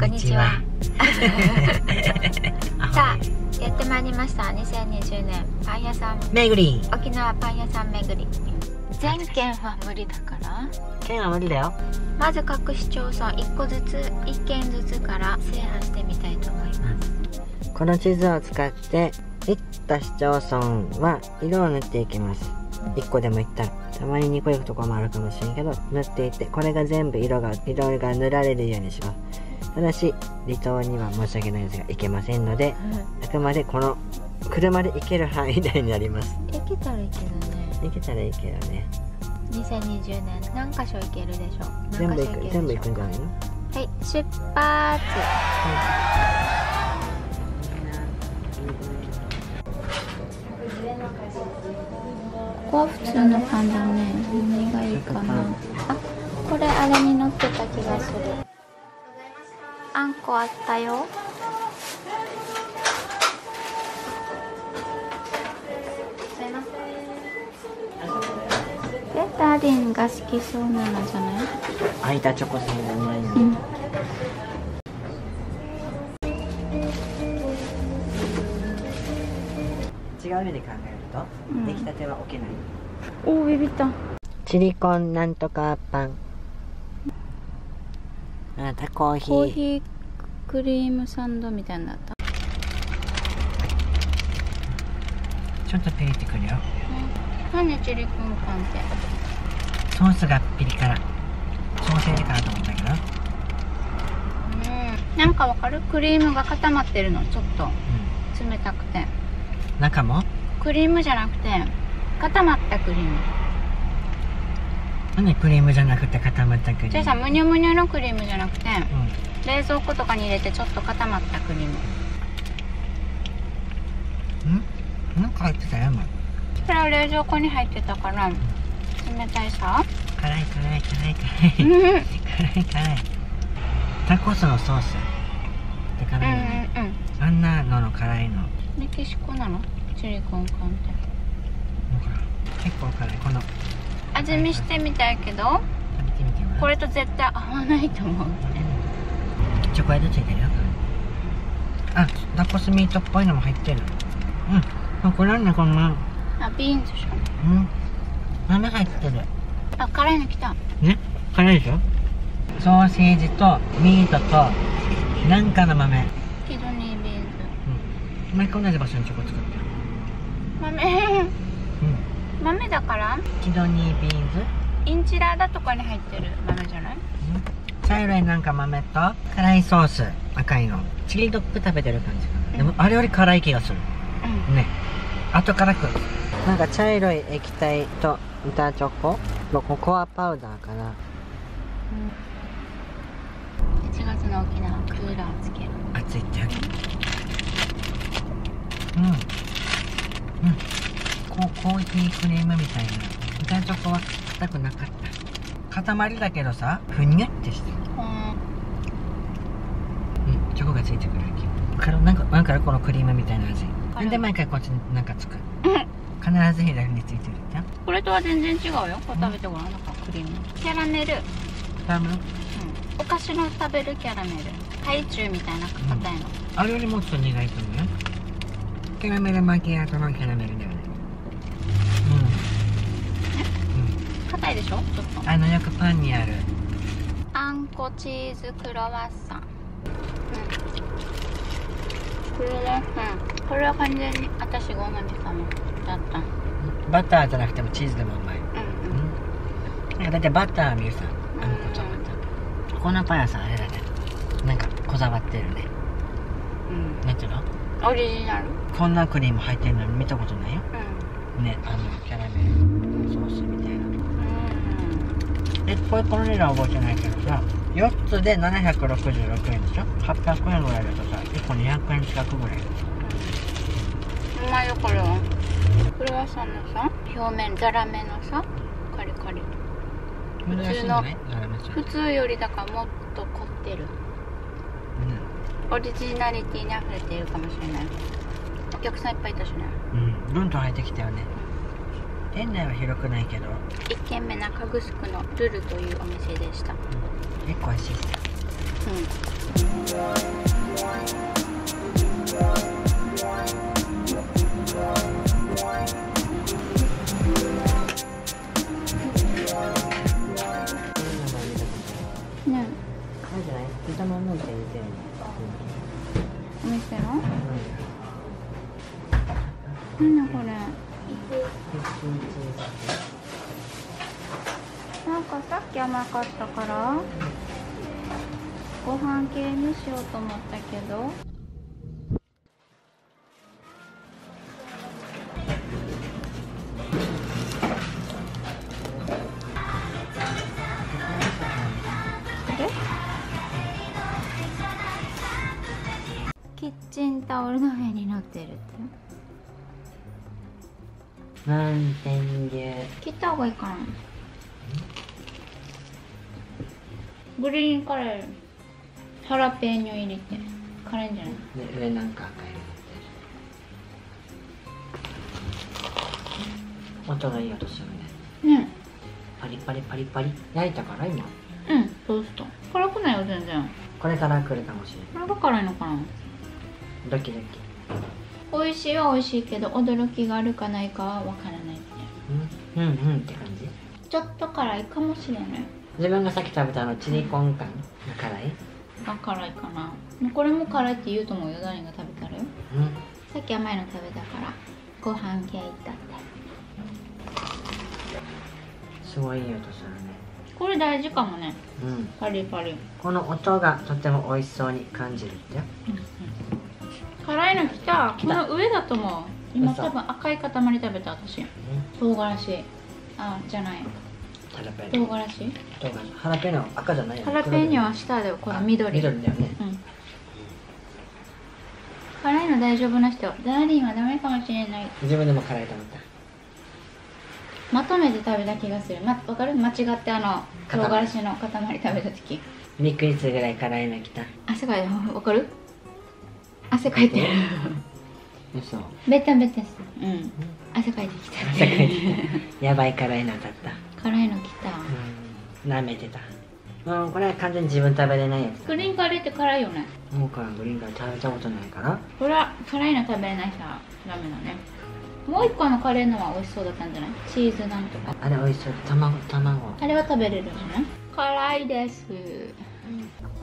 こんにちは。さあやってまいりました。2020年パン屋さん。めぐり。沖縄パン屋さん巡り。全県は無理だから。県は無理だよ。まず各市町村1個ずつ1軒ずつから制覇してみたいと思います。この地図を使って行った市町村は色を塗っていきます。1個でも行ったらたまに2個行くところもあるかもしれんけど塗っていってこれが全部色が色が塗られるようにしますただし離島には申し訳ないですが行けませんのであくまでこの車で行ける範囲内になります。行けたらいいけどね。行けたらいいけどね。2020年何箇所行けるでしょう？全部行く全部行くんじゃないの？はい出発。ここは普通のパンだね。何がいいかな？あこれあれに乗ってた気がするあんこあったよ。ベタリンが好きそうなのじゃない？空いたチョコさんがうまいの、うん。違う目で考えると、うん。出来たては置けない。おおビビった。チリコンなんとかパンあなたコーヒー。コーヒークリームサンドみたいになった？ちょっとピリってくるよ。何チリコンパンって？ソースがピリ辛ソーセージかなと思ったけど、うん。なんかわかる？クリームが固まってるの。ちょっと。冷たくて。中も？クリームじゃなくて固まったクリームなんでクリームじゃなくて固まったクリーム？じゃあさむにゅむにゅのクリームじゃなくてう冷蔵庫とかに入れてちょっと固まったクリーム。ん？んなんか入ってたよ今これは冷蔵庫に入ってたから冷たいさ。辛い辛い辛いうん辛い。うん。うん辛い辛い。タコスのソースって辛いよね、うんあんなのの辛いの。メキシコなの？チリコンパンって。結構辛い。この味見してみたいけどこれと絶対合わないと思う。チョコレートついてるよ。あタコスミートっぽいのも入ってる。うん。あこれなんだこんなあビーンズでしょうん。豆入ってる。あ辛いの来た。ね？辛いでしょ？ソーセージとミートとなんかの豆。キドニービーンズ。うん。毎回同じ場所にチョコ作ってる。豆。うん豆だから？キドニービーンズ？インチラーダとかに入ってる豆じゃない？茶色いなんか豆と辛いソース。赤いの。チリドッグ食べてる感じかな。でもあれより辛い気がする。うん。ね。後からくる。なんか茶色い液体と板チョコのココアパウダーかな。1月の沖縄クーラーつける。熱いって。うんコーヒークリームみたいな。板チョコは硬くなかった。塊だけどさふにゃってしてる。うん。チョコがついてくる。わけからなんかなんかこのクリームみたいな味。なんで毎回こっちになんかつく？必ず左についてるって？これとは全然違うよ。これ食べてごらん。なんかクリーム。キャラメル、うん、多分お菓子の食べるキャラメル。ハイチュウみたいな硬いの、あれよりもっと苦いと思うよ。キャラメルマキアートのキャラメルだよねうん硬いでしょ？ちょっと。あのよくパンにある。あんこチーズクロワッサン、うん、これは、うん、これは完全に私がおなみさんだった。バターじゃなくてもチーズでもうまい、うんうん、なんかだってバター見るさあのことまた。このパン屋さんあれだね。なんかこだわってるね。うん。なんていうの？オリジナル？こんなクリーム入ってるの見たことないよ。うん。ねあのキャラメルソースみたいなえこれこの値段覚えてないけどさ4つで766円でしょ？800円ぐらいだとさ1個200円近くぐらい。うんうまいよこれは。クロワッサンのさ表面ザラメのさカリカリ。珍しいんじゃない？ザラメさん。普通よりだからもっと凝ってる。オリジナリティに溢れているかもしれない。お客さんいっぱいいたしね。うん、うん、どんどん入ってきたよね店内は広くないけど。1軒目中城のルルというお店でした。結構美味しいですうん飯系にしようと思ったけど。えキッチンタオルの上に乗ってるって？マウンテン牛切った方がいいかな。グリーンカレーハラペーニョ入れてカレーじゃない？で上なんか赤いの音がいい音するね。ねパリパリパリパリ。焼いたから今？うんトースト辛くないよ全然。これから来るかもしれこれが辛いのかな？ないドキドキ。美味しいは美味しいけど驚きがあるかないかはわからないって。うん？うんうんって感じ？ちょっと辛いかもしれない。自分がさっき食べたあのチリコンカンが辛い？あ辛いかな。これも辛いって言うと思うよ何が食べたらようん。さっき甘いの食べたから。ご飯系いったって。すごいいい音するね。これ大事かもね。うん。パリパリ。この音がとても美味しそうに感じるって。よ辛いのきた。この上だと思う。今嘘。多分赤い塊食べた私。唐辛子。あじゃないハラペーニョ唐辛子？唐辛子。ハラペーニョ赤じゃないよね。ハラペーニョは下だよこの緑。緑だよね。うん。辛いの大丈夫な人ダーリンはダメかもしれない。自分でも辛いと思った。まとめて食べた気がする。まわかる？間違ってあの唐塊辛子の塊食べた時。びっくりするぐらい辛いのきた。汗かいてるわかる？汗かいてる。嘘。ベタベタする。うん。汗かいてきた。汗かいてきた。やばい辛いのだった辛いのきた。うん。舐めてた。うんこれは完全に自分食べれないやつだグリーンカレーって辛いよね。もうからグリーンカレー食べたことないからこれは辛いの食べれない人はダメだね。もう一個のカレーのは美味しそうだったんじゃない？チーズなんとか。あれ美味しそう。卵卵。あれは食べれるじゃない辛いです。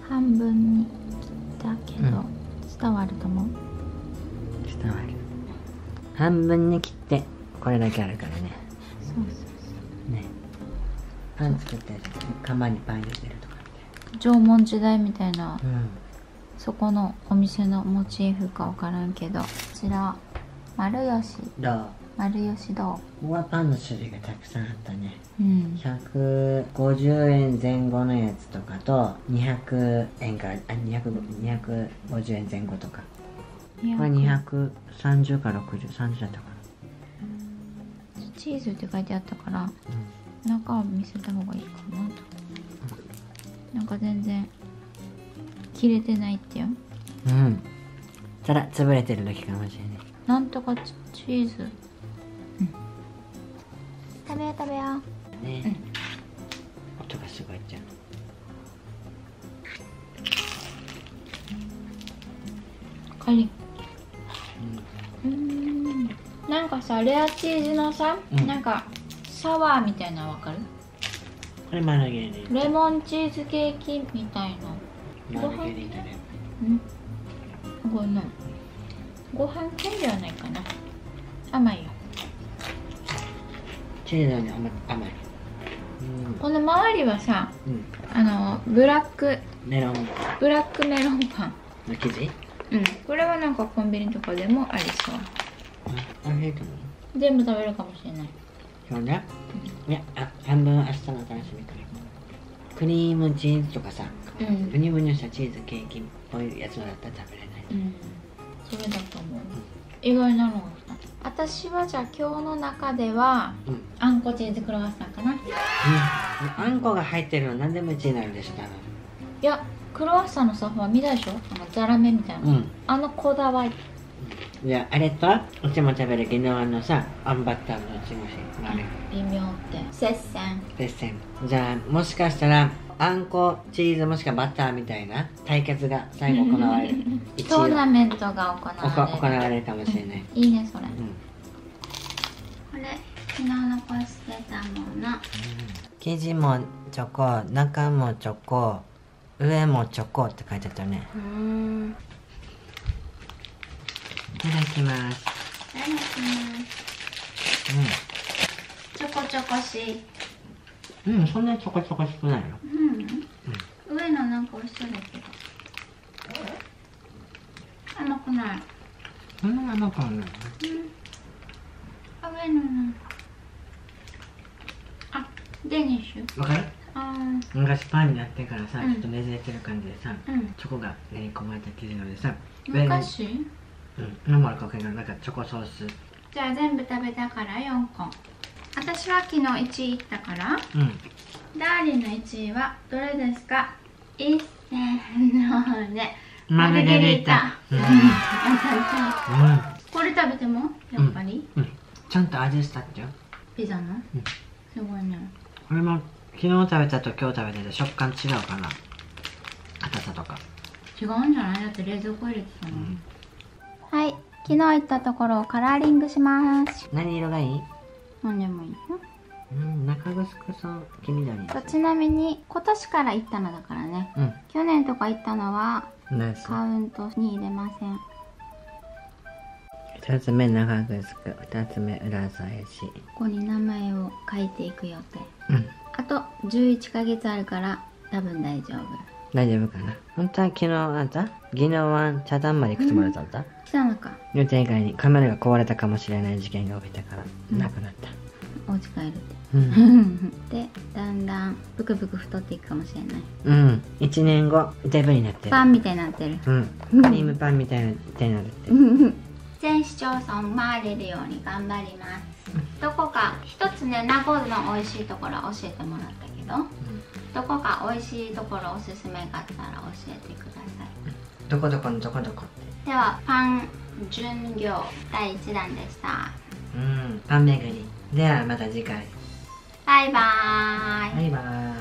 半分に切ったけど、うん。伝わると思う？伝わる。半分に切ってこれだけあるからね。そうそう。ねパン作ってる釜にパン入れてるとか縄文時代みたいなうん。そこのお店のモチーフか分からんけどこちら丸吉。どう丸吉堂ここはパンの種類がたくさんあったね。うん。150円前後のやつとかと200円からあ200 250円前後とか。これ230から6030だったかチーズって書いてあったから。な中を見せた方がいいかなと。なんか全然切れてないってよう。ん、うん、ただ潰れてるだけかもしれない。なんとかチチーズ、食べよう食べよう。ね、音がすごいじゃん。カリ。うん。なんかさレアチーズのさ、うん。なんかサワーみたいなのわかる？これマルゲリータ。レモンチーズケーキみたいのマルゲリータでうんこれなご飯系ではないかな。甘いよ。チーズはね甘甘い。この周りはさうん、うん、あのブラックメロンブラックメロンパン。の生地？うん。これはなんかコンビニとかでもありそう。全部食べるかもしれないそうね。いやあ半分明日の楽しみからクリームチーズとかさうん。ブニブニしたチーズケーキっぽいやつだったら食べれない。うん。それだと思う。意外なのが来た。私はじゃあ今日の中ではうん、うん、あんこチーズクロワッサンかな。いあんこが入ってるの何でも1位になるでしょ多分やクロワッサンのさほら見たでしょ？あのザラメみたいな、うん。あのこだわりじゃああれとうちも食べるギノワのさあんバッターのうちもしあれ微妙って。接戦。別線じゃあもしかしたらあんこチーズもしくはバターみたいな対決が最後行われる。一トー応ナメントが行われる。行われるかもしれない、いいねそれ、うん。これ昨日残してたもの。生地もチョコ中もチョコ上もチョコって書いてあったよね。うんいただきます。いただきます。チョコチョコしうん、うん、そんなにチョコチョコ少ないのうん、上のなんか美味しそうだけど。甘くない。そんなに甘くはない。うん。あ上のなんか。あデニッシュ。わかる？あ昔パンになってからさ、うん。ちょっとねじれてる感じでさーうん。チョコが練り込まれた生地なのでさ昔？うん。何もあるかけどなんかチョコソース。じゃあ全部食べたから4個。私は昨日1位いったからうん。ダーリンの1位はどれですか？一せので。マルゲリータ。うん。うん。これ食べても？やっぱり、うん、ちゃんと味したってよピザの、うん。すごいね。これも昨日食べたと今日食べてて食感違うかな。硬さとか。違うんじゃない？だって冷蔵庫入れてたの、はい。昨日行ったところをカラーリングします。何色がいい？何でもいいよ。うん中ぐすくそう黄緑とちなみに今年から行ったのだからね。うん。去年とか行ったのはカウントに入れません。二つ目長ぐすく二つ目裏返しここに名前を書いていく予定。うん。あと11ヶ月あるから多分大丈夫。大丈夫かな。本当は昨日あんた？宜野湾茶壇まで行くつもりだった、来たのか。予定外にカメラが壊れたかもしれない事件が起きたから、うん。なくなった。お家帰るって。うん、でだんだんブクブク太っていくかもしれない。うん、1年後デブになってる。パンみたいになってる。うん。クリームパンみたいな手になるって全市町村回れるように頑張ります。どこか一つね名護の美味しいところ教えてもらったけどどこか美味しいところおすすめがあったら教えてください。どこどこのどこどこではパン巡業第1弾でした。うんパン巡り。ではまた次回。バイバーイ。バイバーイ